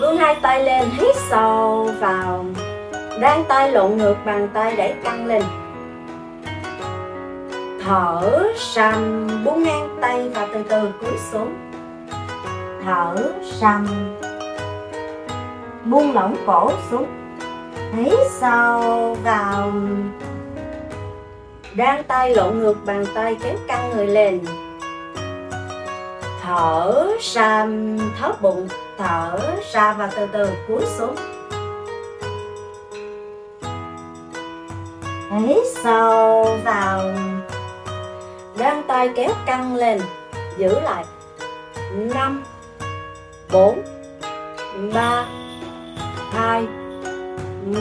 vươn hai tay lên hít sâu vào. Đang tay lộn ngược bàn tay để căng lên. Thở sầm buông ngang tay và từ từ cúi xuống. Thở sầm buông lỏng cổ xuống. Hít sâu vào. Đang tay lộn ngược bàn tay kéo căng người lên. Thở sầm, thở bụng thở ra và từ từ cúi xuống. Hít sâu vào. Đang tay kéo căng lên. Giữ lại. Năm, bốn, ba, hai,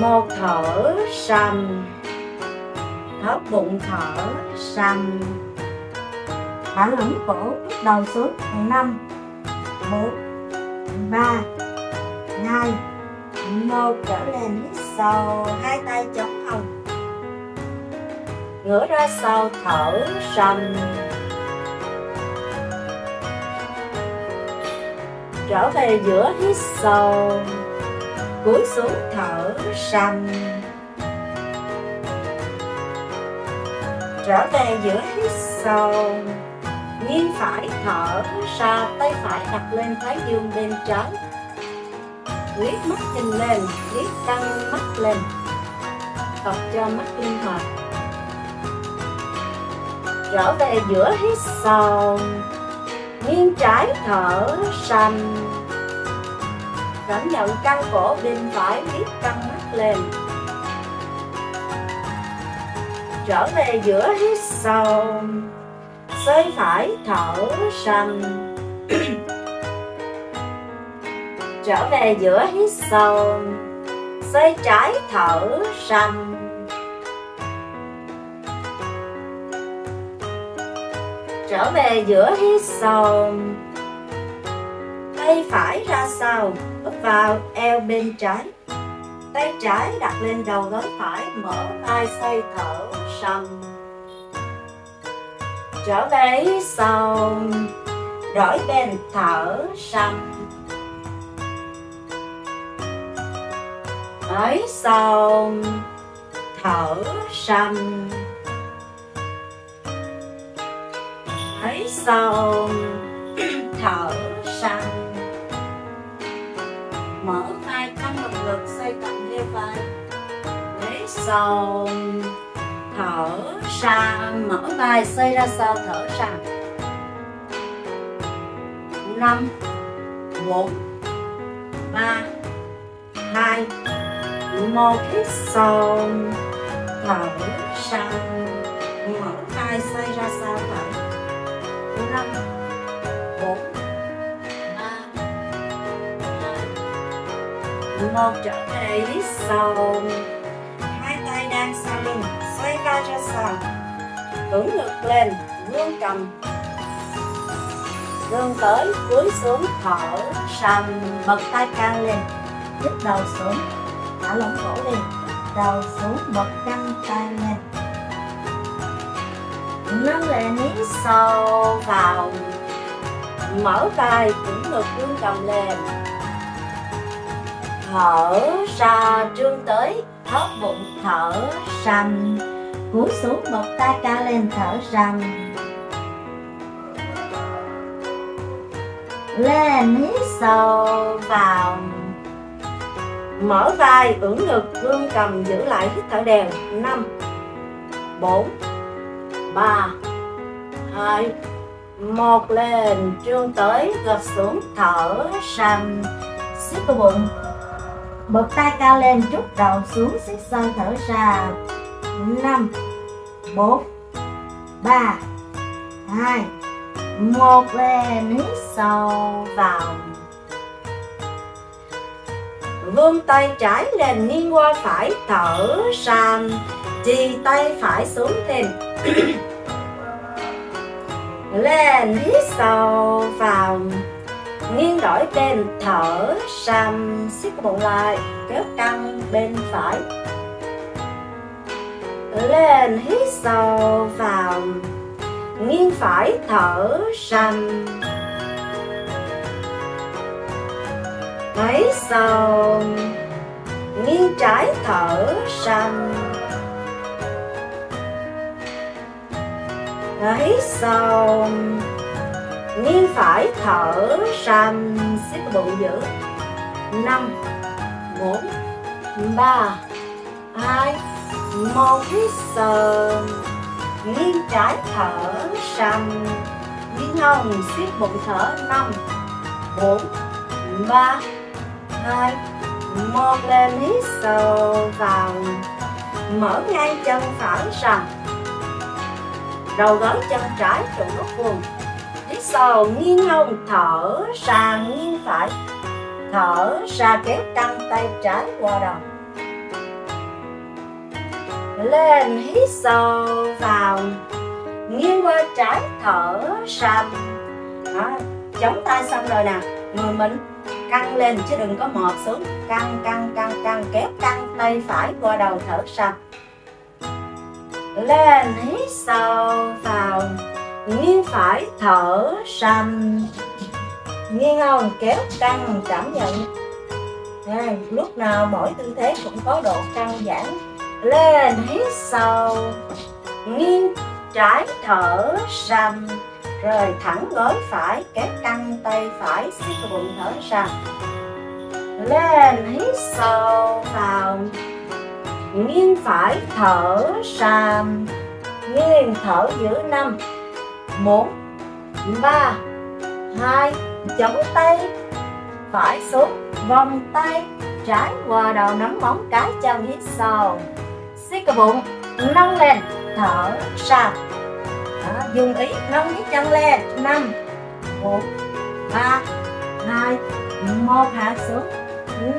một, thở sầm. Thở bụng thở sầm. Thả lỏng cổ đầu xuống. Năm, bốn ba. Hai một trở lên hít sâu hai tay chống hông. Ngửa ra sau, thở sầm. Trở về giữa hít sâu cúi xuống thở sầm. Trở về giữa hít sâu nghiêng phải thở ra tay phải đặt lên thái dương bên trái. Liếc mắt nhìn lên, liếc căng mắt lên. Tập cho mắt linh hoạt trở về giữa hít sâu nghiêng trái thở sanh cảm nhận căng cổ bên phải, liếc căng mắt lên. Trở về giữa hít sâu xoay phải thở sầm trở về giữa hít sâu xoay trái thở sầm trở về giữa hít sâu, tay phải ra sau, úp vào eo bên trái. Tay trái đặt lên đầu gối phải, mở vai, xoay thở sầm trở về hít đổi bên thở sầm. Ấy sâu thở sầm. Ấy sâu thở sâu mở vai căng lồng ngực xoay cạnh leo vai. Lấy sâu thở ra, mở vai xoay ra sau thở ra? Năm, bốn, ba, hai, một, hít sâu thở ra, mở vai xoay ra sau thở? Năm, bốn, ba, hai, một, trở về hít sâu hai tay đang sau lưng xoay ra sàn, hướng ngực lên vươn cầm. Vươn tới cúi xuống thở sầm bật tay cao lên. Hít đầu xuống thả lỏng cổ lên. Đầu xuống bật căng tay lên. Nâng lên nín sâu vào. Mở vai cũng ngực vươn cầm lên. Thở ra trương tới thóp bụng thở sầm cúi xuống một tay ca lên thở sầm lên hít sâu vào. Mở vai ưỡn ngực vươn cầm giữ lại hít thở đều. Năm, bốn, ba, hai, một, lên trương tới, gập xuống thở sầm siết cơ bụng. Bật tay cao lên, trút đầu xuống siết sâu thở ra. Năm bốn ba, hai, một lên hít sâu vào vươn tay trái lên, nghiêng qua phải, thở sàn Chì tay phải xuống thêm lên hít sâu vào nghiêng đổi bên thở sầm siết bụng lại, kéo căng bên phải lên hít sâu vào. Nghiêng phải thở sầm hít sâu. Nghiêng trái thở sanh hít sâu. Nghiêng phải thở sanh siết bụng giữ năm, bốn, ba, hai một hít sâu nghiêng trái thở sầm, nghiêng hông siết bụng thở năm, bốn, ba, hai, một lên hít sâu vào, mở ngay chân phải ra. Đầu gối chân trái trụ gốc vuông hít sâu, nghiêng hông thở ra nghiêng phải. Thở ra kéo căng tay trái qua đầu lên hít sâu vào. Nghiêng qua trái thở sầm, đó, chống tay xong rồi nè người mình căng lên chứ đừng có mọt xuống. Căng căng căng căng kéo căng tay phải qua đầu thở sầm, lên hít sâu vào nghiêng phải thở sầm nghiêng hông kéo căng cảm nhận. À, lúc nào mỗi tư thế cũng có độ căng giãn lên hít sâu nghiêng trái thở sầm rồi thẳng gối phải, kéo căng tay phải, siết bụng thở ra lên hít sâu vào. Nghiêng phải thở ra nghiêng thở giữ năm. Một, ba, hai, chống tay, phải xuống, vòng tay, trái qua đầu nắm móng cái chân hít sâu siết cái bụng nâng lên thở ra đó, dùng ý nâng cái chân lên năm bốn ba hai một hạ xuống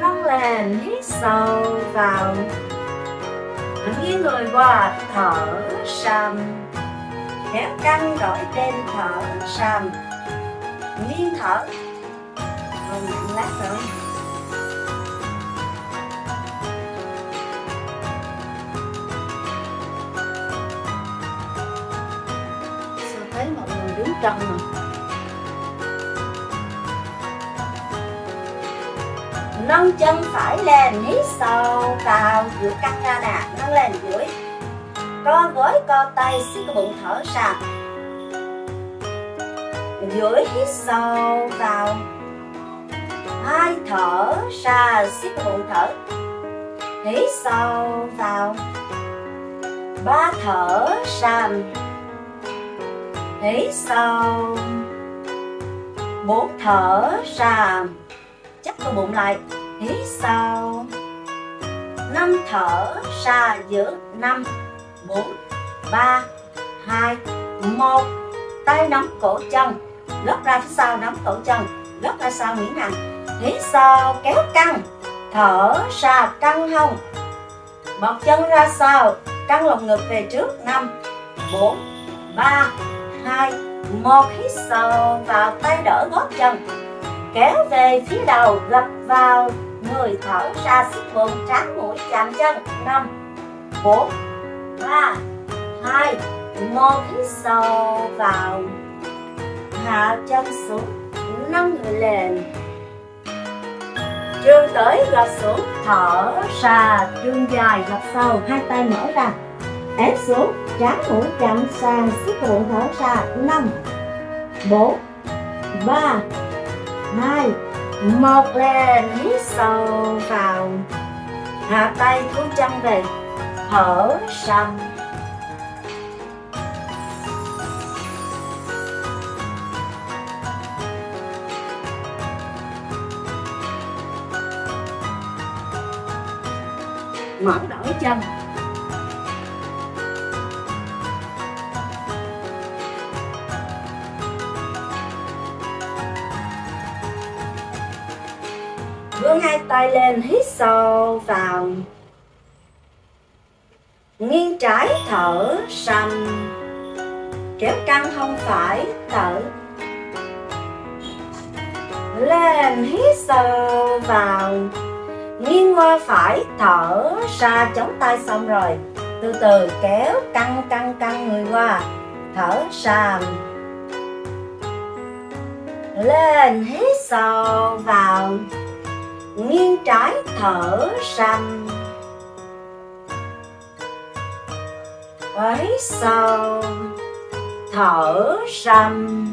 nâng lên hít sâu vào. Nghiêng người qua thở sầm kéo căng đổi tên thở sầm. Nghiêng thở còn nặng lát nữa. Người nè nâng chân phải lên, hít sâu vào, giữa căng ra nè nâng lên dưới. Co gối, co tay siết cái bụng thở ra dưới hít sâu vào. Hai thở ra, siết cái bụng thở. Hít sâu vào. Ba thở ra hít sâu bốn thở ra. Chắc cơ bụng lại. Hít sâu năm thở ra giữa năm. Bốn, ba, hai, một. Tay nắm cổ chân. Lót ra phía sau nắm cổ chân. Lót ra sau nghỉ nặng hít sâu kéo căng. Thở ra căng hông. Bọc chân ra sau căng lồng ngực về trước. Năm, bốn, ba 2 một hít sâu vào tay đỡ gót chân. Kéo về phía đầu gập vào người thở ra sức bụng trán mũi chạm chân. 5 4 3 2 một hít sâu vào. Hạ chân xuống, nâng người lên. Trường tới gập xuống, thở ra trường dài gập sâu, hai tay mở ra ép xuống trán mũi chậm sàn, siết bụng thở ra năm bốn ba hai một lên hít sâu vào. Hạ tay thu chân về thở sầm. Mở đổi chân vươn hai tay lên hít sâu vào. Nghiêng trái thở sầm. Kéo căng không phải thở. Lên hít sâu vào. Nghiêng qua phải thở ra chống tay xong rồi. Từ từ kéo căng căng căng người qua. Thở sầm. Lên hít sâu vào nghiêng trái thở sanh. Ấy sâu, thở sanh.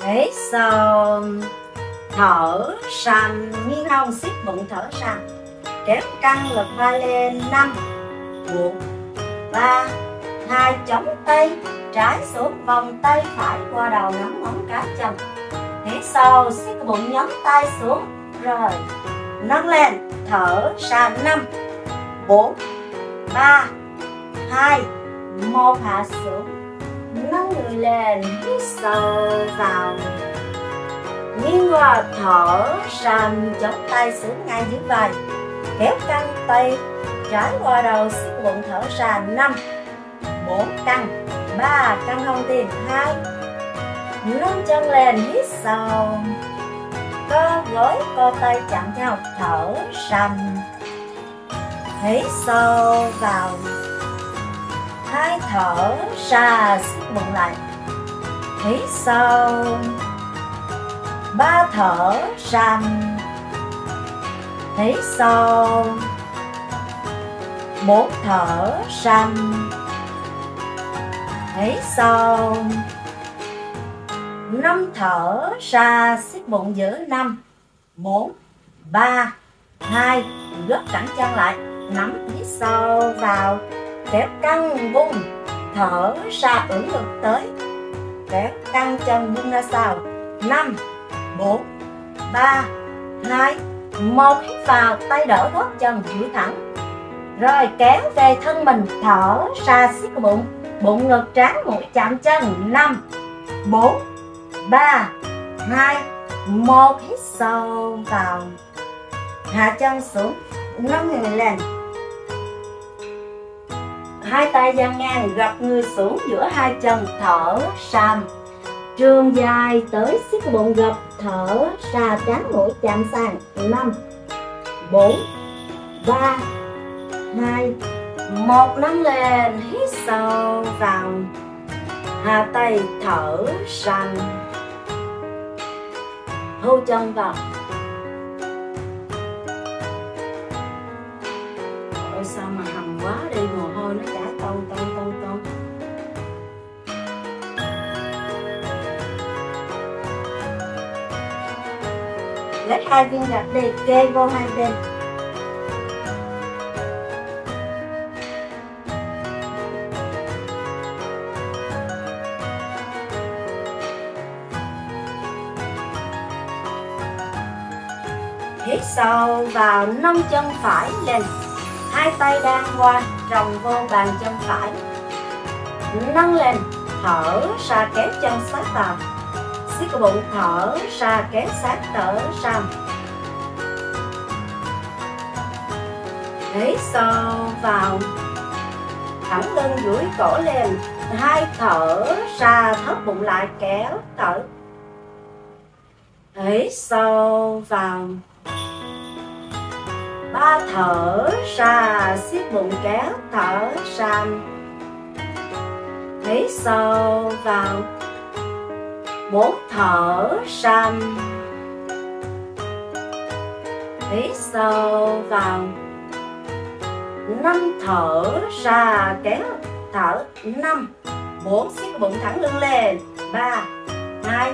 Ấy sâu, thở sanh. Nghiêng hông siết bụng thở sanh. Kéo căng lực vai lên năm một ba hai chống tay. Trái xuống vòng tay phải qua đầu nắm ngón cá chồng hít sâu siết bụng nhấn tay xuống. Rồi, nâng lên, thở ra năm, bốn, ba, hai, một, hạ xuống. Nâng người lên, hít sâu vào. Nghiêng qua, thở ra chống tay xuống ngay dưới vai. Kéo căng tay, trái qua đầu, siết bụng, thở ra năm, bốn căng, ba căng hông tim, hai lưng chân lên hít sâu co gối co tay chạm nhau, thở sầm hít sâu vào. Hai thở ra siết bụng lại. Hít sâu. Ba thở sầm hít sâu. Bốn thở sầm hít sâu năm thở ra siết bụng giữ năm, bốn, ba, hai, gấp thẳng chân lại, nắm hít sâu vào kéo căng bung thở ra ưỡn ngực tới kéo căng chân bung ra sau, năm, bốn, ba, hai, một hít vào, tay đỡ gót chân giữ thẳng, rồi kéo về thân mình, thở ra siết bụng bụng ngực, trán, mũi, chạm chân, năm, bốn ba, hai, một, hít sâu vào. Hạ chân xuống nâng người lên. Hai tay dang ngang gặp người xuống giữa hai chân, thở sàm. Trường dài tới xích bụng gập, thở ra trán mũi chạm sàn. Năm, bốn, ba, hai, một, nâng lên, hít sâu vào. Hạ tay thở sanh hô chân vào. Ôi, sao mà hầm quá đi mồ hôi nó chảy tông tông tông tông lấy hai viên gạch đi, kê vô hai bên. Sâu vào nâng chân phải lên. Hai tay đang qua trồng vô bàn chân phải. Nâng lên, thở ra kéo chân sát vào siết bụng thở ra kéo sát thở ra. Hít sâu vào. Thẳng lưng duỗi cổ lên. Hai thở ra thấp bụng lại kéo thở. Hít sâu vào ba thở ra siết bụng kéo thở ra. Hít sâu vào, bốn thở ra. Hít sâu vào, năm thở ra, kéo thở năm. Bốn siết bụng thẳng lưng lên. Ba, hai,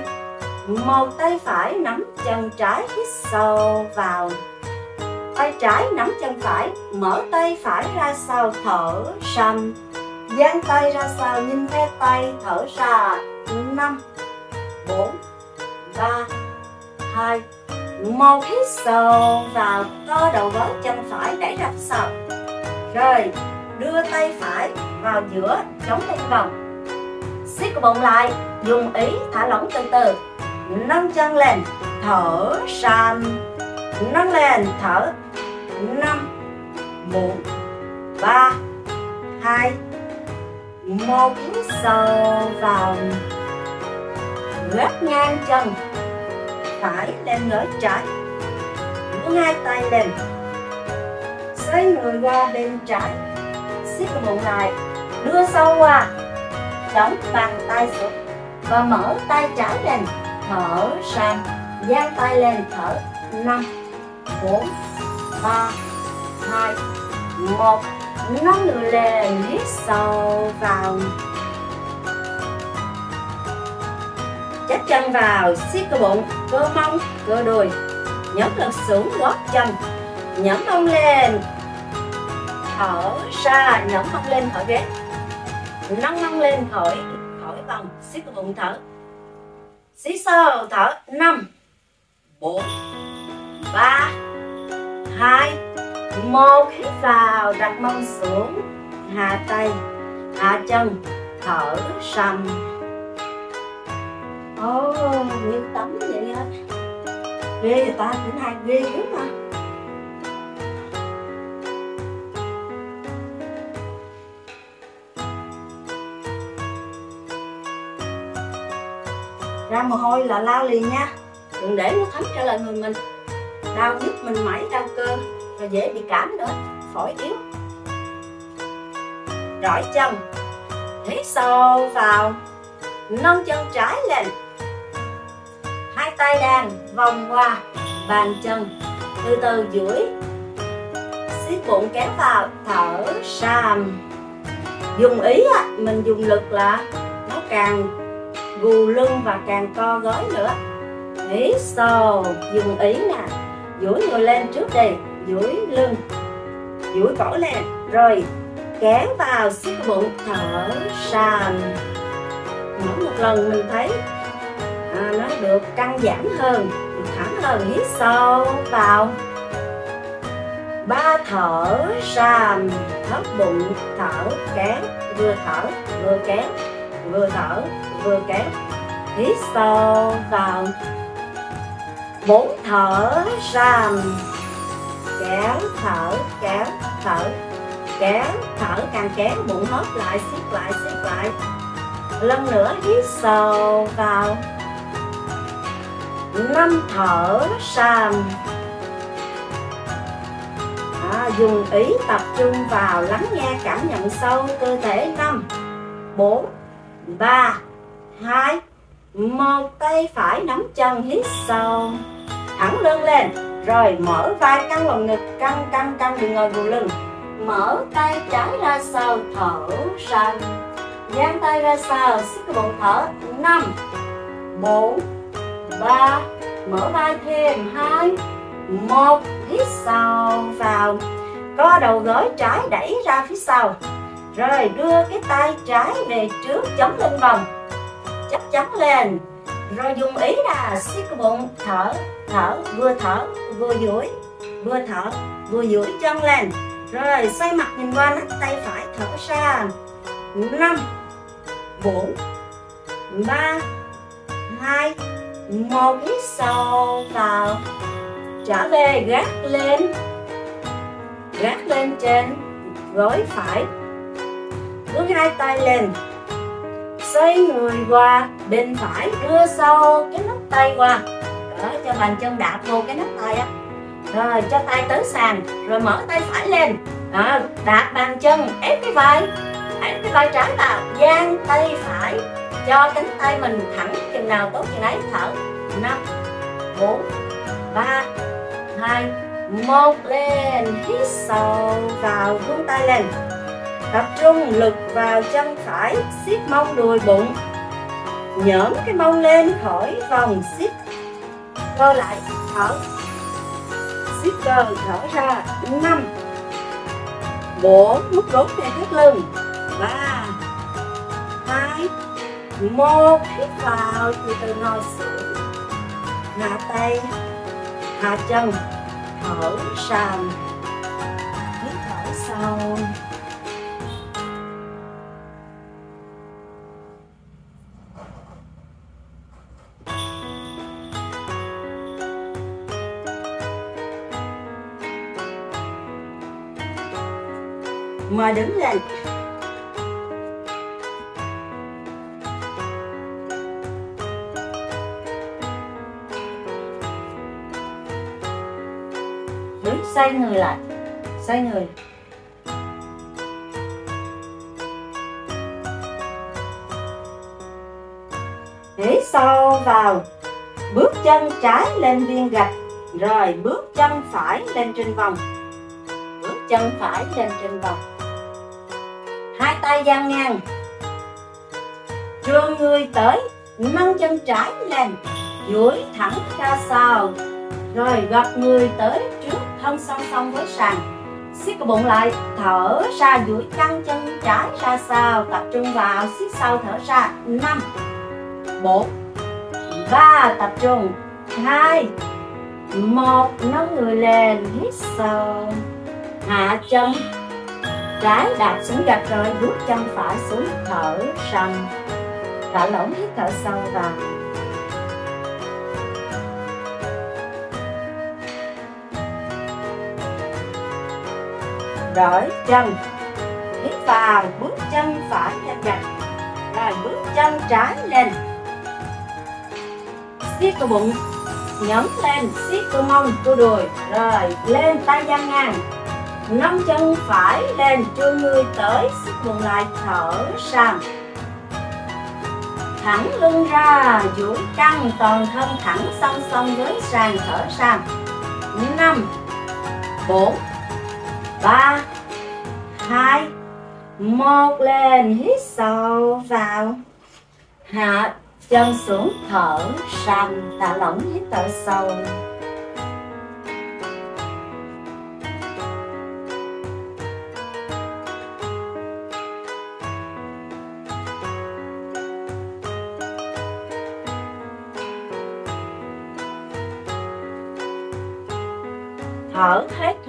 một, tay phải nắm chân trái, hít sâu vào tay trái nắm chân phải, mở tay phải ra sau thở sanh. Dang tay ra sau, nhìn theo tay thở ra. Năm, bốn, ba, hai, một. Hít sâu vào, co đầu gối chân phải đẩy ra sau rồi, đưa tay phải vào giữa chống lên vòng. Siết cái bụng lại, dùng ý thả lỏng từ từ. Nâng chân lên, thở sanh nâng lên, thở. Năm, bốn, ba, hai, một sâu vào. Gác ngang chân. Phải lên gối trái. Đưa hai tay lên. Xoay người qua bên trái. Siết cái bụng lại. Đưa sâu qua. Chống bàn tay xuống. Và mở tay trái lên. Thở sang. Giang tay lên. Thở. Năm bốn, ba, hai, một. Nâng lên hít sâu vào. Chắc chân vào, siết cơ bụng, cơ mông, cơ đùi. Nhấn lực xuống, gót chân. Nhấn mông lên. Thở ra nhấn mông lên, thở ghế. Nâng mông lên khỏi khỏi vòng, siết cơ bụng, thở. Xí sâu, thở, năm, bốn, ba hai một hít vào đặt mông xuống. Hạ tay hạ chân thở sầm. Ô oh, như tắm vậy á. Ghê người ta cũng hay ghê lắm mà. Ra mồ hôi là lao liền nha. Đừng để nó thấm trở lại người mình đau nhức mình mẩy đau cơ rồi dễ bị cảm nữa, phổi yếu. Rỏi chân, hít sâu vào, nâng chân trái lên. Hai tay đang vòng qua bàn chân, từ từ duỗi. Siết bụng kéo vào, thở sàm. Dùng ý mình dùng lực là nó càng gù lưng và càng co gối nữa. Hít sâu, dùng ý nè duỗi người lên trước đi duỗi lưng duỗi cổ lên. Rồi kéo vào siết bụng thở sàn. Mỗi một lần mình thấy à, nó được căng giãn hơn được thẳng hơn hít sâu vào. Ba thở sàn thấp bụng thở kéo vừa thở vừa kéo vừa thở vừa kéo hít sâu vào bốn thở ra kéo thở kéo thở kéo thở càng kéo bụng hóp lại siết lại siết lại. Lần nữa hít sâu vào. Năm thở ra à, dùng ý tập trung vào lắng nghe cảm nhận sâu cơ thể năm bốn ba hai một tay phải nắm chân hít sâu thẳng lưng lên. Rồi mở vai căng lồng ngực, căng căng căng, đừng ngồi gù lưng. Mở tay trái ra sau, thở ra. Dang tay ra sau siết bụng thở. Năm, bốn, ba, mở vai thêm hai, một, hít sâu vào. Co đầu gối trái đẩy ra phía sau. Rồi đưa cái tay trái về trước, chống lưng vòng. Chắc chắn lên rồi dùng ý là siết cái bụng, thở thở, vừa thở, vừa duỗi, vừa thở, vừa duỗi chân lên. Rồi xoay mặt nhìn qua nắm tay phải, thở ra. Năm, bốn, ba, hai, một hít sâu vào. Trở về, gác lên gác lên trên gối phải. Bước hai tay lên xoay người qua bên phải đưa sau cái nắp tay qua. Đó cho bàn chân đạp vô cái nắp tay á. Rồi cho tay tới sàn rồi mở tay phải lên. Đó, đạp bàn chân ép cái vai ép cái vai trái vào dang tay phải cho cánh tay mình thẳng chừng nào tốt chừng ấy thở. Năm bốn ba hai một lên hít sâu vào hướng tay lên tập trung lực vào chân phải siết mông đùi bụng. Nhỡn cái mông lên khỏi vòng siết cơ lại thở. Siết cơ, thở ra, năm. Bốn múc rút về thắt lưng. Ba. Hai. Một, hít vào từ từ ngồi xuống. Hạ tay, hạ chân, thở sàn. Hít thở sâu. Mời đứng lên đứng, xoay người lại. Xoay người. Hít sau vào, bước chân trái lên viên gạch, rồi bước chân phải lên trên vòng. Bước chân phải lên trên vòng hai tay dang ngang. Đưa người tới, nâng chân trái lên, duỗi thẳng ra sau. Rồi gập người tới trước thân song song với sàn. Siết cái bụng lại, thở ra, duỗi căng chân trái ra sau, tập trung vào siết sau thở ra. Năm, bốn, ba, tập trung. Hai, một, nâng người lên, hít sâu. Hạ chân trái đạp xuống gạch rồi bước chân phải xuống thở sầm thở lỏng hít thở sâu vào. Đổi chân. Hít vào, bước chân phải lên gạch. Rồi, bước chân trái lên. Siết cơ bụng. Nhấn lên, siết cơ mông cơ đùi. Rồi, lên, tay dang ngang nâng chân phải lên, đưa người tới sức bụng lại thở sang thẳng lưng ra duỗi căng toàn thân thẳng song song với sàn thở sang năm, bốn, ba, hai, một, lên, hít sâu vào. Hạ, chân xuống, thở sang thả lỏng, hít thở sâu.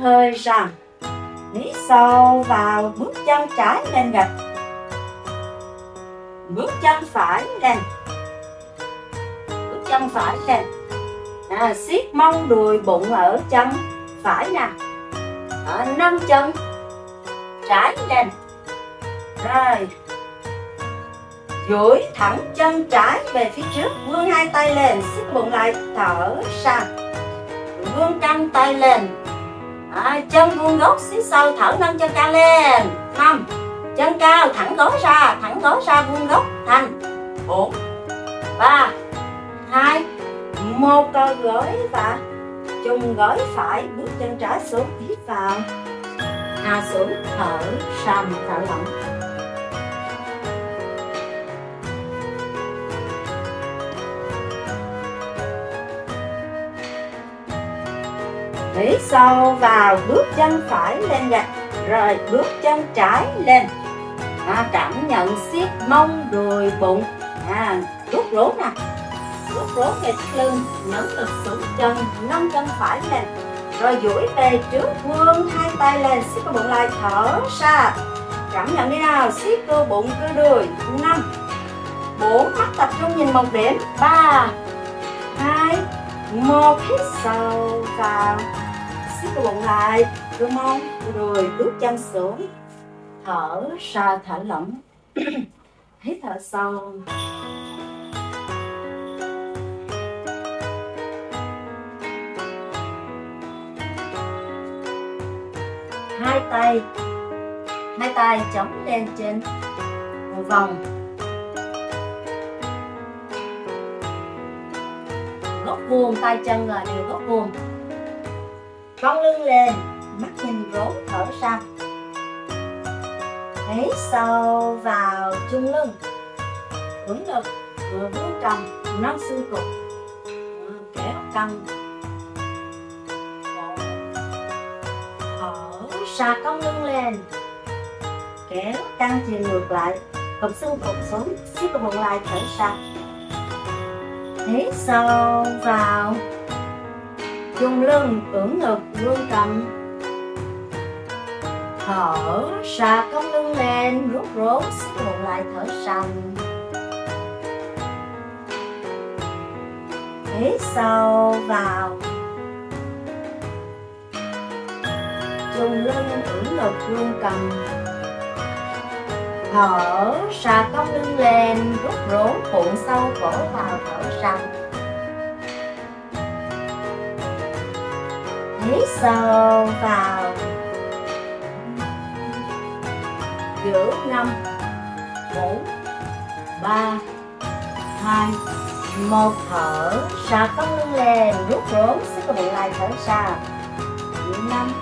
Hơi ra hít sâu vào bước chân trái lên gạch. Bước chân phải lên. Bước chân phải lên. À, siết mông đùi bụng ở chân phải nè à, nâng chân trái lên. Rồi. Duỗi thẳng chân trái về phía trước vươn hai tay lên siết bụng lại thở ra. Vươn căng tay lên à, chân vuông gốc xíu sau thở nâng chân cao lên. Năm. Chân cao thẳng gối ra. Thẳng gối ra vuông gốc thành. Bốn. Ba. Hai. Một cơ gối và chung gối phải bước chân trái xuống hít vào. Hạ xuống thở sầm thở lỏng. Hít sâu vào bước chân phải lên gạch rồi bước chân trái lên. À, cảm nhận siết mông đùi bụng. À, rút rốn nè. Rút rốn về lưng nhấn lực xuống chân nâng chân phải lên. Rồi duỗi về trước vươn hai tay lên siết cơ bụng lại thở ra. Cảm nhận đi nào siết cơ bụng cơ đùi. Năm. Bốn mắt tập trung nhìn một điểm. Ba. Hai. Một hít sâu vào cái cơ bụng lại cơ mông rồi bước chân xuống, thở ra thở lỏng, hít thở sâu. Hai tay hai tay chống lên trên một vòng. Góc vuông, tay chân là đều góc vuông cong lưng lên, mắt nhìn rốn thở ra hít sâu vào chung lưng. Vững ngực vừa vững cầm nâng xương cục. Kéo căng. Thở ra cong lưng lên. Kéo căng chiều ngược lại cụp xương cục xuống siết cơ bụng lại thở ra. Hít sâu vào. Dùng lưng ưỡn ngực vươn cầm. Thở xà cong lưng lên, rút rốn siết bụng lại thở sành hít sâu vào? Dùng lưng ưỡn ngực vươn cầm. Thở xà cong lưng lên, rút rốn bụng sâu cổ vào thở sành hít sâu vào. Giữ năm, bốn, ba, hai, một, thở. Xà cong lưng lên, rút rốn sức của bụng lại thở xà năm,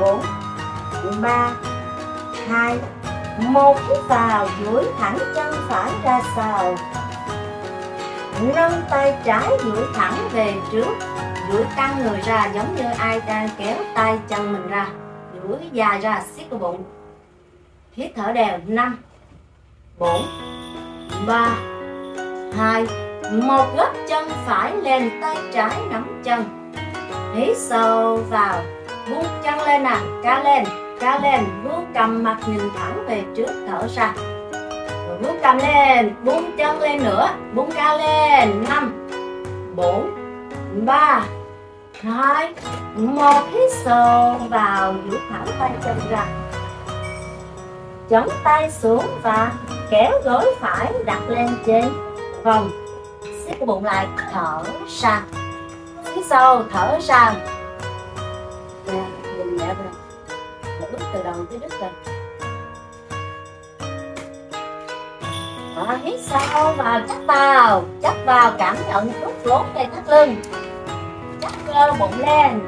bốn, ba, hai, một, hít vào, duỗi thẳng chân phải ra sau nâng tay trái duỗi thẳng về trước duỗi căng người ra giống như ai đang kéo tay chân mình ra. Duỗi dài ra siết cái bụng. Hít thở đều. Năm, bốn, ba, hai, một. Gấp chân phải lên, tay trái nắm chân. Hít sâu vào. Buông chân lên nè. Ca lên ca lên. Vuốt cầm mặt nhìn thẳng về trước thở ra. Rồi vuốt cầm lên. Buông chân lên nữa. Buông ca lên. Năm, bốn, ba hai một hít sâu vào duỗi thẳng tay chân ra. Chống tay xuống và kéo gối phải đặt lên trên vòng. Siết cái bụng lại, thở ra. Hít sâu thở ra. Nhìn nhẹ rồi một bước từ đầu tới đứt rồi và hít sâu vào chắc vào chắc vào cảm nhận rút rốn về thắt lưng cơ bụng lên.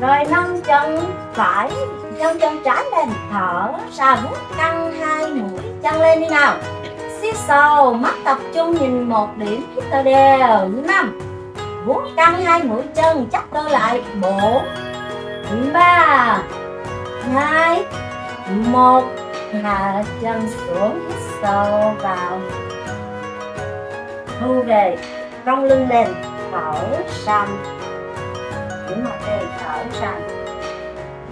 Rồi nâng chân phải chân chân trái lên, thở ra căng hai mũi chân lên đi nào. Siết sâu, mắt tập trung nhìn một điểm hít thở đều. Năm, vuốt căng hai mũi chân chắc cơ lại. Bốn, ba, hai, một, hạ chân xuống, hít sâu vào. Thu về cong lưng lên, thở sang những mặt đây thở rằng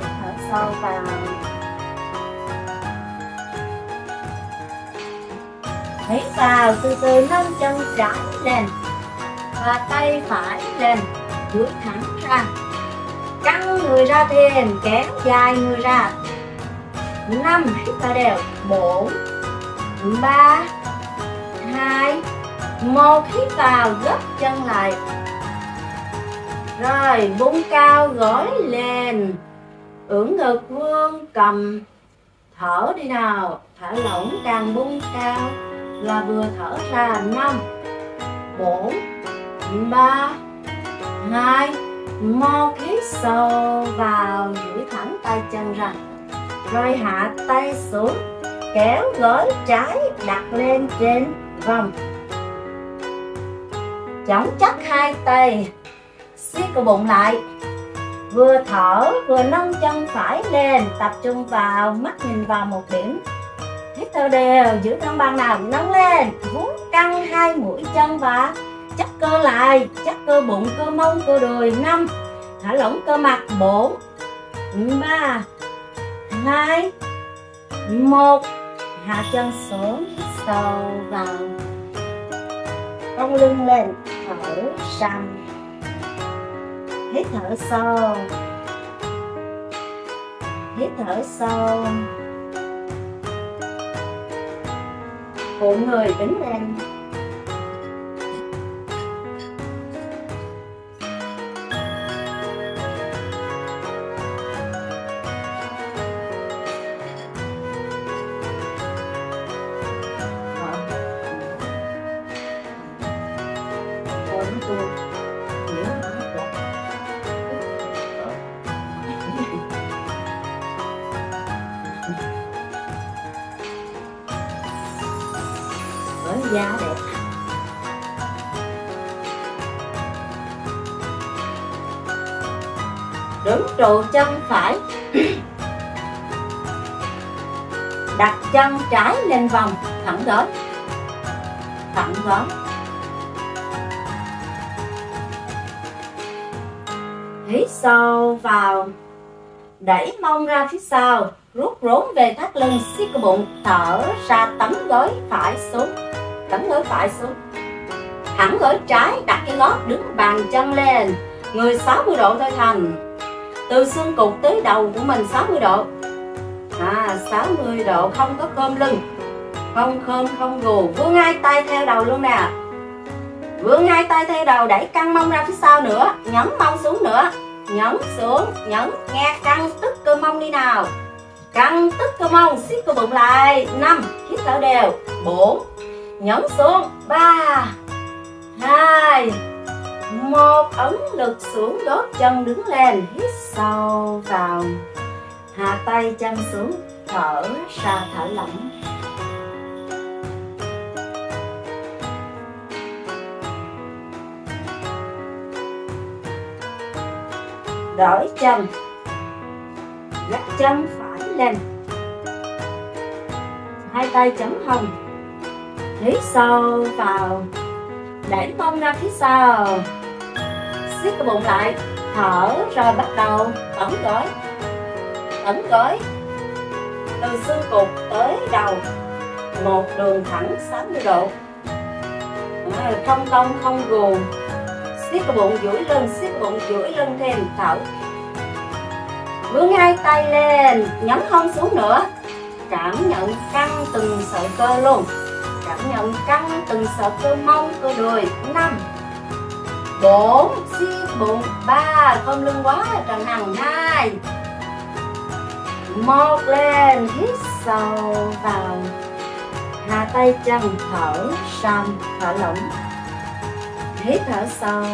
thở sâu vào. Hít vào, từ từ, nâng chân trái lên và tay phải lên duỗi thẳng ra. Căng người ra thêm, kéo dài người ra. Năm, hít thở đều. Bốn, ba, hai, một, hít vào, gấp chân lại rồi bung cao gối lên ưỡn ngực vương cầm. Thở đi nào. Thở lỏng càng bung cao. Là vừa thở ra năm, bốn, ba, hai. Một hít sâu vào duỗi thẳng tay chân ra. Rồi hạ tay xuống, kéo gối trái đặt lên trên vòng. Chống chắc hai tay siết cơ bụng lại. Vừa thở, vừa nâng chân phải lên, tập trung vào mắt nhìn vào một điểm. Hít thở đều, giữ thăng bằng nào, nâng lên, vuốt căng hai mũi chân và chắc cơ lại chắc cơ bụng, cơ mông, cơ đùi năm thả lỏng cơ mặt. Bốn, ba, hai, một, hạ chân xuống, hít sâu vào. Cong lưng lên, thở sanh hít thở sâu. Hít thở sâu. Phụ người đứng lên da đẹp đứng trụ chân phải. Đặt chân trái lên vòng thẳng gối. Thẳng gối. Hít sâu vào. Đẩy mông ra phía sau. Rút rốn về thắt lưng siết cái bụng thở ra tấm gối phải xuống tấm gối phải xuống. Thẳng gối trái đặt cái gót đứng bàn chân lên. Người 60 độ thôi thành. Từ xương cụt tới đầu của mình 60 độ. À 60 độ không có cơm lưng. Không khom, không gù. Vươn hai tay theo đầu luôn nè. Vươn hai tay theo đầu, đẩy căng mông ra phía sau nữa. Nhấn mông xuống nữa. Nhấn xuống, nhấn, nghe căng tức cơ mông đi nào. Căng tức cơ mông, siết cơ bụng lại. Năm, hít thở đều. Bốn nhấn xuống. Ba, hai, một, ấn lực xuống, đốt chân đứng lên, hít sâu vào. Hạ tay chân xuống, thở ra thở lỏng. Đổi chân. Gác chân phải lên. Hai tay chấm hông hít sâu vào đẩy mông ra phía sau. Siết cái bụng lại, thở rồi bắt đầu ẩn gối ẩn gối từ xương cụt tới đầu, một đường thẳng 60 độ. Không tông, không gù, siết cái bụng duỗi lưng, siết cái bụng duỗi lưng thêm thở. Vươn hai tay lên, nhấn hông xuống nữa, cảm nhận căng từng sợi cơ luôn cảm nhận căng từng sợi cơ mông, cơ đùi. Năm. Bốn. Siết bụng ba. Không lưng quá, trần hằng hai. Một lên, hít sâu vào. Hạ tay chân thở xong thở lỏng. Hít thở sâu.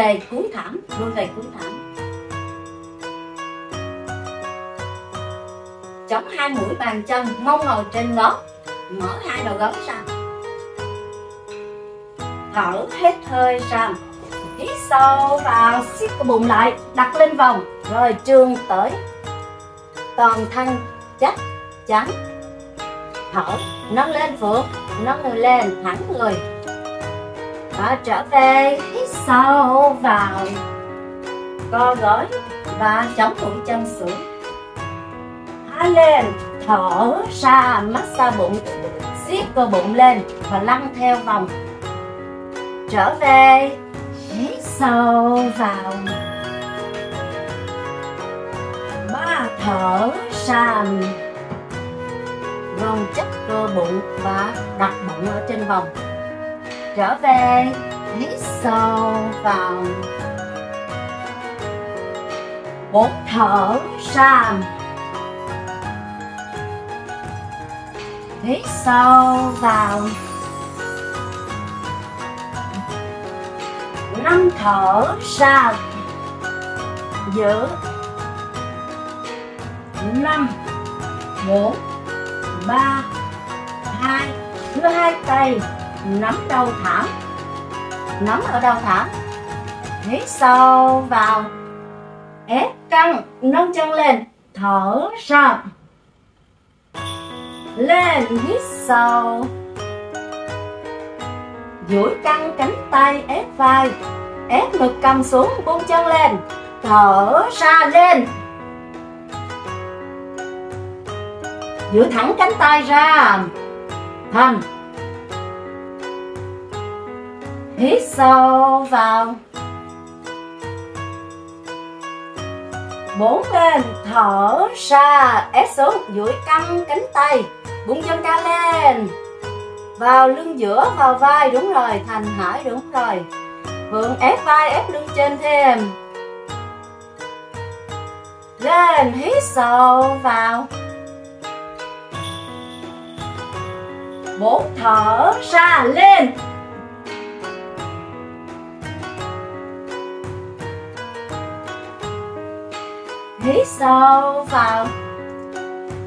Về cúi thảm lui về cúi thảm. Chống hai mũi bàn chân, mông ngồi trên gót mở hai đầu gối ra. Thở hết hơi ra. Hít sâu vào, siết cái bụng lại, đặt lên vòng rồi trương tới. Toàn thân chắc chắn. Thở, nâng lên phượng nâng người lên, thẳng người. Và trở về, hít sau vào? Co gối và chống mũi chân xuống. Há lên, thở ra massage bụng. Siết cơ bụng lên và lăn theo vòng. Trở về. Hít sâu vào? Ba thở ra. Gom chắc cơ bụng và đặt bụng ở trên vòng. Trở về hít sâu vào. Bốn thở ra hít sâu vào. Năm thở ra giữ năm. Bốn ba. Hai. Đưa hai tay nắm đầu thẳng nắm ở đầu thả, hít sâu vào. Ép căng nâng chân lên thở ra lên hít sâu duỗi căng cánh tay ép vai. Ép ngực cầm xuống buông chân lên thở ra lên. Giữ thẳng cánh tay ra. Thành hít sâu vào. Bốn lên thở ra. Ép xuống duỗi căng cánh tay bụng chân cao lên. Vào lưng giữa, vào vai, đúng rồi, thành hải, đúng rồi. Vượng ép vai, ép lưng trên thêm. Lên, hít sâu vào. Bốn thở ra, lên. Hít sâu vào?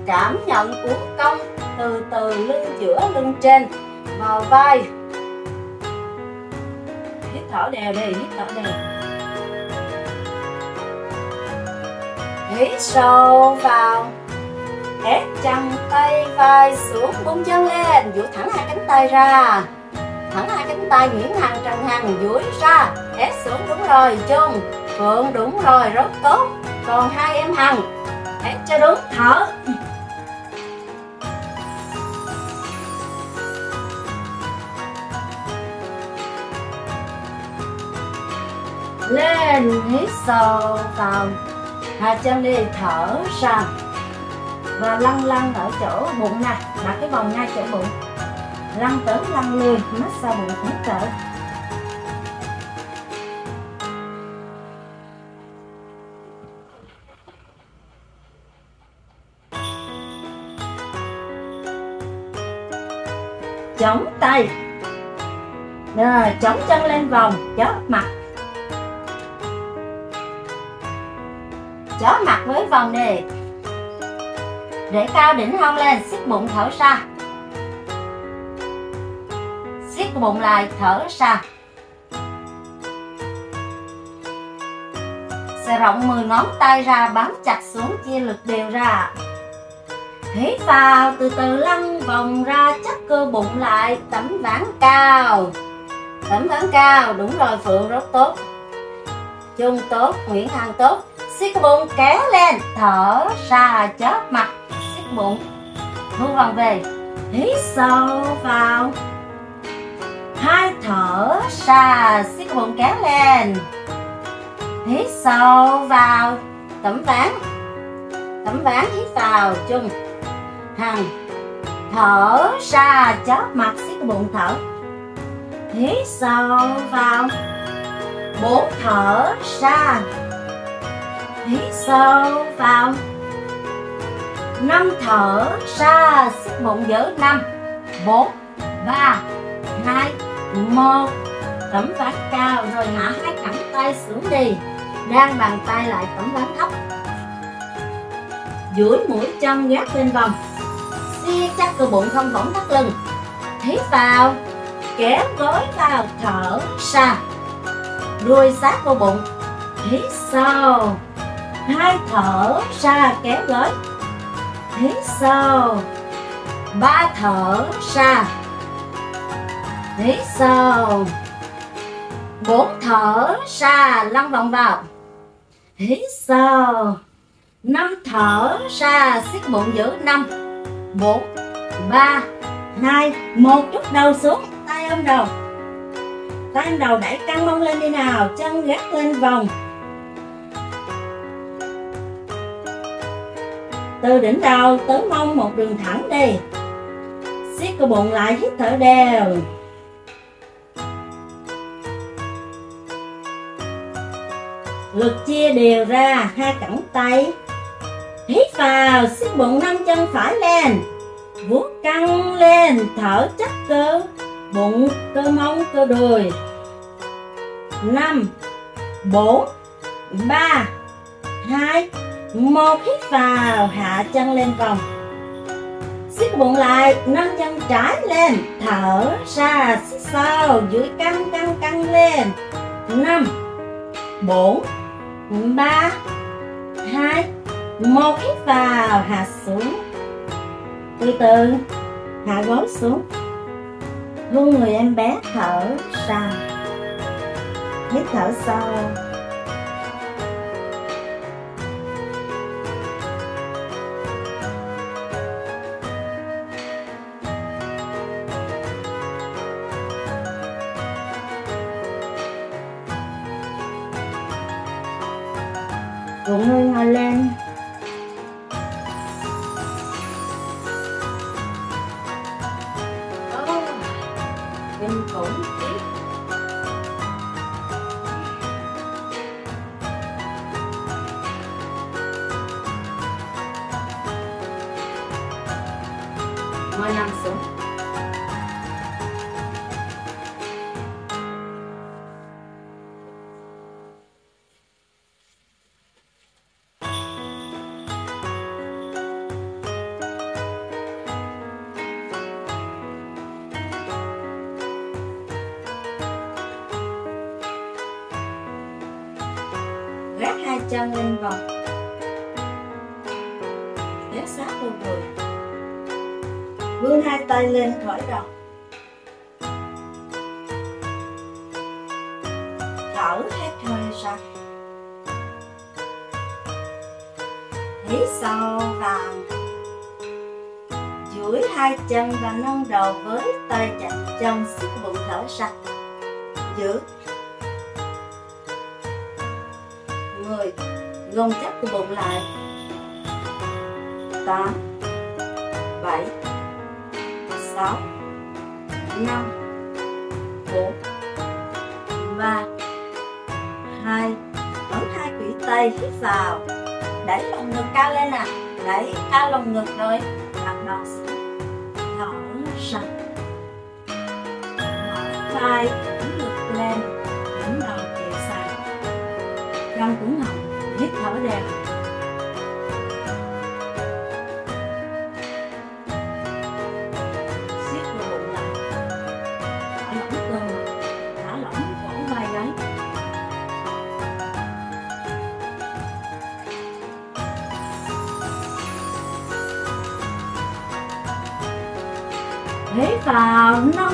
Cảm nhận uốn cong từ từ lưng giữa lưng trên, vào vai. Hít thở đều đi hít thở đều hít sâu vào? Ép chân tay vai xuống, bung chân lên, duỗi thẳng hai cánh tay ra. Thẳng hai cánh tay nguyễn hằng trần hằng duỗi ra. Ép xuống, đúng rồi, chung phượng đúng rồi, rất tốt. Còn hai em hằng, hãy cho đúng, thở. Lên, hít sâu vào hạ chân đi, thở ra. Và lăn lăn ở chỗ bụng nè, đặt cái vòng ngay chỗ bụng. Lăn tới, lăn lui massage bụng, hít thở. Chống tay. Rồi chống chân lên vòng chóp mặt. Chóp mặt với vòng đề, để cao đỉnh hông lên siết bụng thở ra. Siết bụng lại thở ra. Sẽ rộng 10 ngón tay ra bám chặt xuống chia lực đều ra hít vào, từ từ lăn vòng ra, chắc cơ bụng lại. Tấm ván cao. Tấm ván cao, đúng rồi, phượng, rất tốt. Chung tốt, nguyễn hằng tốt. Siết bụng, kéo lên. Thở ra, chớp mặt. Siết bụng. Thu vòng về. Hít sâu vào. Hai thở ra siết bụng kéo lên. Hít sâu vào. Tấm ván. Tấm ván hít vào chung hằng thở ra chóp mặt siết bụng thở. Hít sâu vào bốn thở ra. Hít sâu vào năm thở ra xích bụng giữ năm. Bốn, ba, hai, một. Tấm ván cao rồi hạ hai cẳng tay xuống đi. Đang bàn tay lại tấm ván thấp. Duỗi mũi chân gác lên vòng kia chắc cơ bụng không võng thắt lưng. Hít vào, kéo gối vào thở ra đuôi sát vô bụng. Hít sâu hai thở ra kéo gối. Hít sâu ba thở ra. Hít sâu bốn thở ra lăn vòng vào. Hít sâu năm thở ra siết bụng giữ năm bốn ba, hai, một, chút đầu xuống, tay ôm đầu. Tay ôm đầu đẩy căng mông lên đi nào, chân gác lên vòng. Từ đỉnh đầu tới mông một đường thẳng đi. Siết cơ bụng lại, hít thở đều. Lực chia đều ra, hai cẳng tay hít vào siết bụng nâng chân phải lên. Vuốt căng lên, thở chắc cơ. Bụng, cơ mông, cơ đùi. Năm, bốn, ba, hai, một, hít vào, hạ chân lên vòng. Siết bụng lại nâng chân trái lên, thở ra siết sau duỗi căng căng căng lên. Năm, bốn, ba, hai một hít vào hạ xuống. Từ từ, hạ gối xuống. Luôn người em bé thở ra. Hít thở sâu. Gác hai chân lên vòng. Ghé sát vô người. Vươn hai tay lên khỏi đầu. Thở hết hơi ra. Hít sâu vào. Duỗi hai chân và nâng đầu với tay chặt trong sức bụng thở ra. Giữ gồng chắc của bụng lại. Tám, bảy, sáu, năm bốn ba, hai. Ấn hai quỷ tay hít vào. Đẩy lồng ngực cao lên nè. Đẩy cao lồng ngực rồi mặt đầu xuống thở ra. Mở vai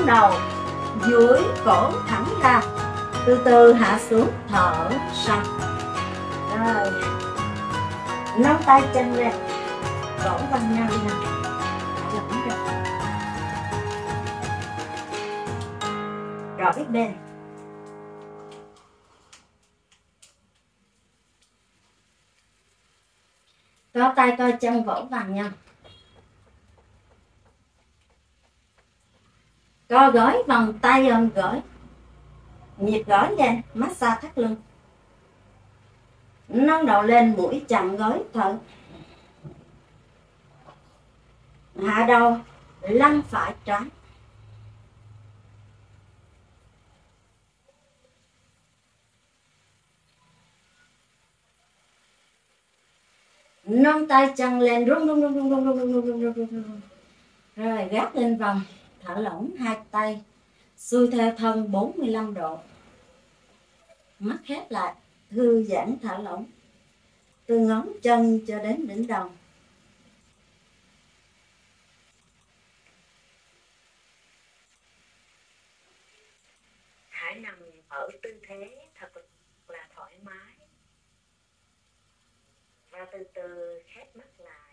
đầu, dưới cổ thẳng ra. Từ từ hạ xuống, thở sâu. Rồi. Nắm tay chân lên. Cổ văng nhau nè lỏng ra rồi biết bên có tay coi chân vỗ vàng nhau. Co gối vòng tay ôm gối nhịp gối lên massage thắt lưng nâng đầu lên mũi chậm gối thở hạ đầu lăn phải trái nâng tay chân lên rung rung rung rung rung rung rung rung rung rung rung rồi gác lên vòng thở lỏng hai tay, xuôi theo thân 45 độ. Mắt khép lại, thư giãn thở lỏng, từ ngón chân cho đến đỉnh đầu. Hãy nằm ở tư thế thật là thoải mái. Và từ từ khép mắt lại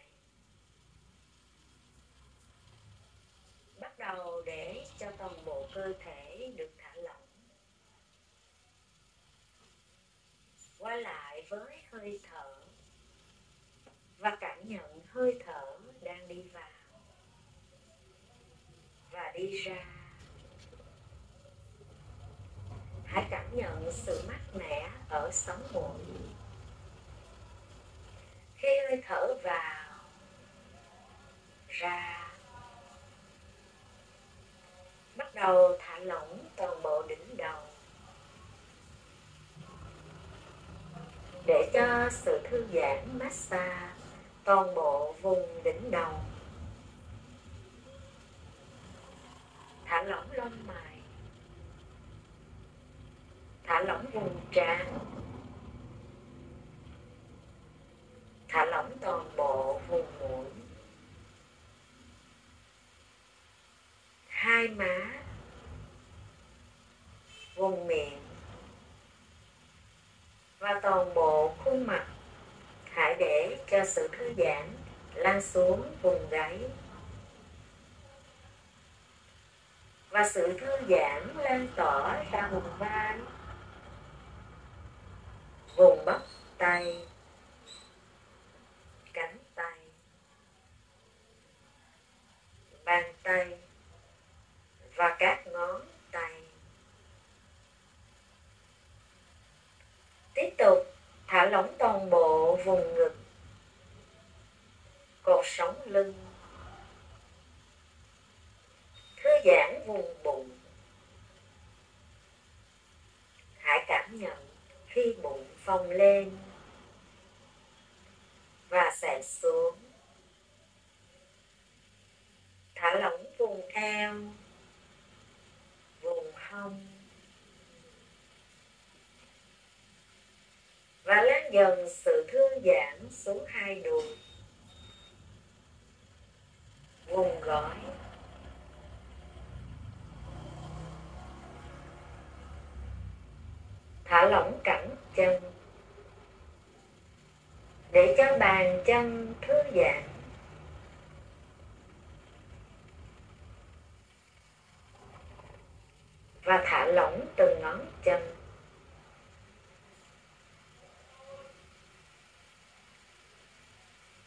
bắt đầu để cho toàn bộ cơ thể được thả lỏng. Quay lại với hơi thở và cảm nhận hơi thở đang đi vào và đi ra. Hãy cảm nhận sự mát mẻ ở sống mũi. Khi hơi thở vào, ra bắt đầu thả lỏng toàn bộ đỉnh đầu. Để cho sự thư giãn massage toàn bộ vùng đỉnh đầu. Thả lỏng lông mày. Thả lỏng vùng trán. Thả lỏng toàn bộ vùng mũi hai má, vùng miệng và toàn bộ khuôn mặt hãy để cho sự thư giãn lan xuống vùng gáy. Và sự thư giãn lan tỏa ra vùng vai, vùng bắp tay, cánh tay, bàn tay và các ngón tay. Tiếp tục, thả lỏng toàn bộ vùng ngực, cột sống lưng, thư giãn vùng bụng. Hãy cảm nhận khi bụng phồng lên và xẹp xuống. Thả lỏng vùng eo vùng hông và lan dần sự thư giãn xuống hai đùi vùng gối thả lỏng cẳng chân. Để cho bàn chân thư giãn. Và thả lỏng từng ngón chân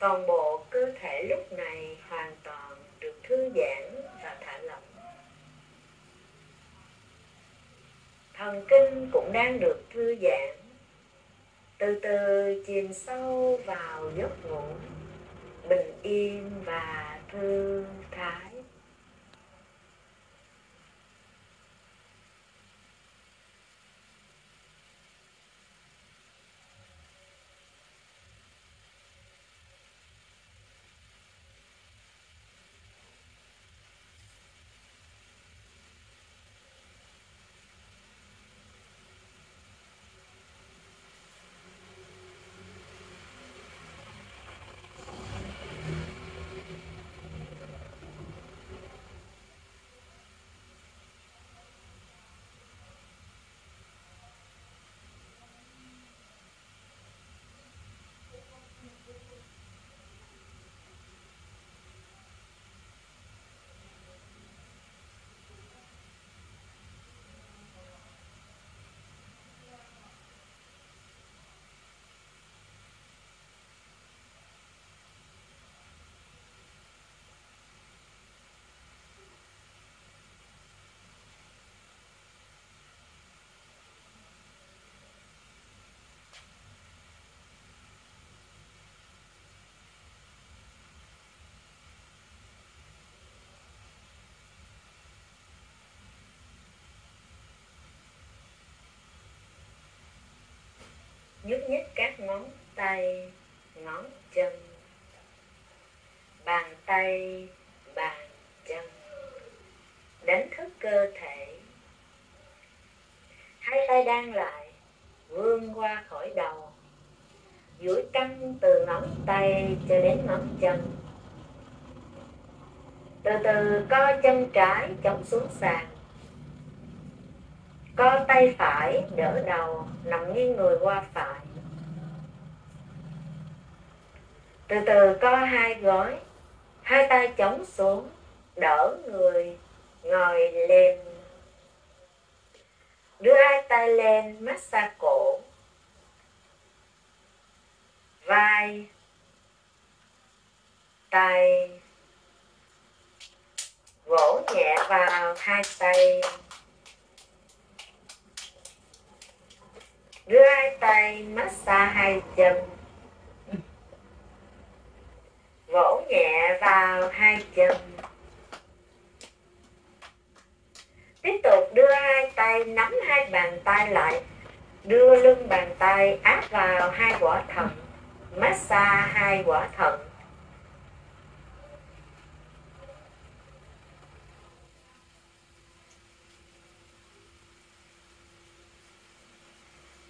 toàn bộ cơ thể lúc này hoàn toàn được thư giãn và thả lỏng. Thần kinh cũng đang được thư giãn. Từ từ chìm sâu vào giấc ngủ, bình yên và thư thái. Nhúc nhích các ngón tay, ngón chân. Bàn tay, bàn chân. Đánh thức cơ thể. Hai tay đang lại, vươn qua khỏi đầu. Duỗi căng từ ngón tay cho đến ngón chân. Từ từ co chân trái chống xuống sàn co tay phải, đỡ đầu, nằm nghiêng người qua phải. Từ từ co hai gối hai tay chống xuống, đỡ người ngồi lên. Đưa hai tay lên massage cổ. Vai, tay, vỗ nhẹ vào hai tay. Đưa hai tay massage hai chân. Vỗ nhẹ vào hai chân. Tiếp tục đưa hai tay, nắm hai bàn tay lại. Đưa lưng bàn tay áp vào hai quả thận. Massage hai quả thận.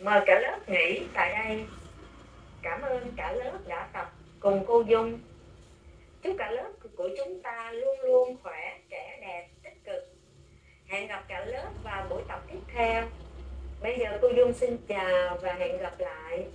Mời cả lớp nghỉ tại đây. Cảm ơn cả lớp đã tập cùng cô dung. Chúc cả lớp của chúng ta luôn luôn khỏe, trẻ đẹp, tích cực. Hẹn gặp cả lớp vào buổi tập tiếp theo. Bây giờ cô dung xin chào và hẹn gặp lại.